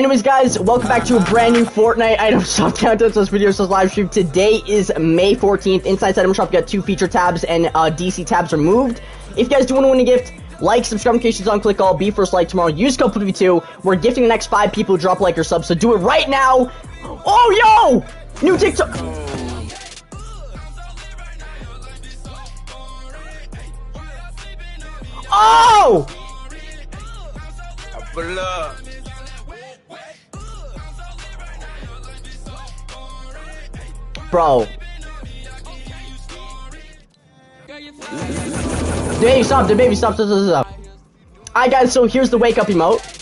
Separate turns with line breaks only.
Anyways, guys, welcome back to a brand new Fortnite item shop countdown. So this video says live stream. Today is May 14th. Inside item shop, you got two feature tabs and uh, DC tabs removed. If you guys do want to win a gift, like, subscribe, notifications on, click all, be first like tomorrow. Use code PUBG2. We're gifting the next five people who drop like or sub, so do it right now. Oh, yo! New TikTok. Oh! Bro. Baby, stop, the baby, stop, stop, stop, stop. Alright guys, so here's the wake up emote.